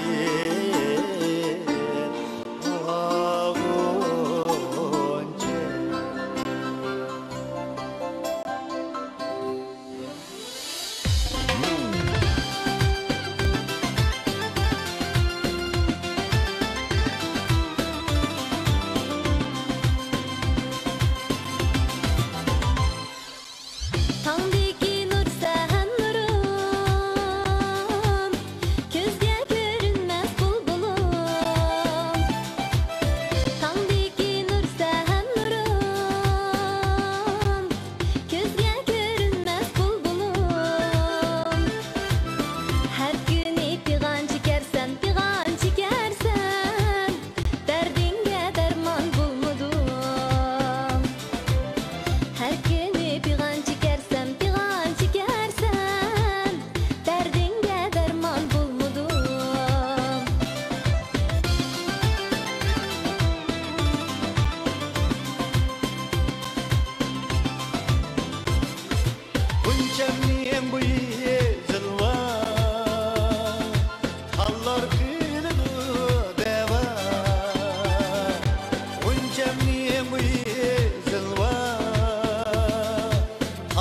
see.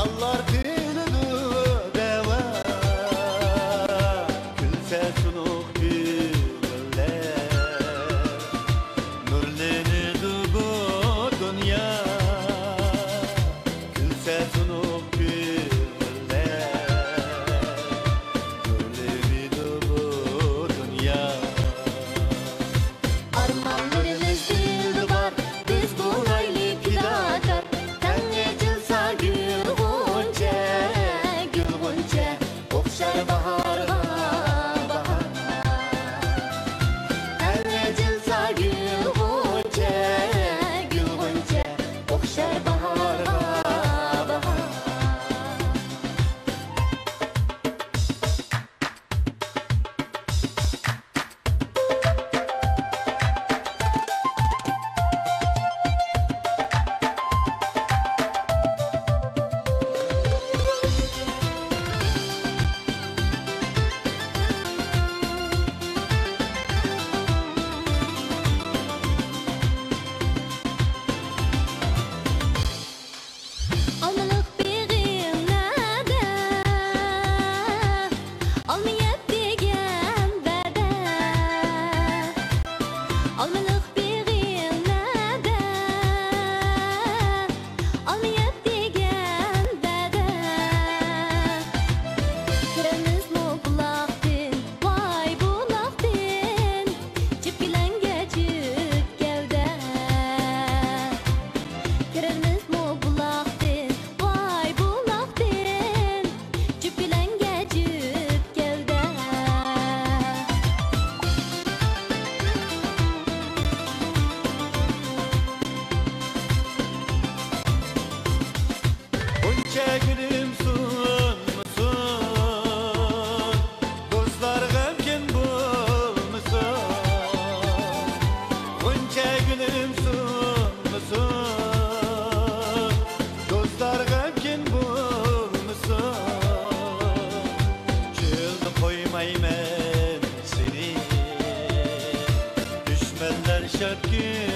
Hallar Bunca gülüm sun musun? Dostlar gemkin bulmuşsun Bunca gülüm sun musun? Dostlar gemkin bulmuşsun Çıldı koymaymen seni Düşmanlar şart gün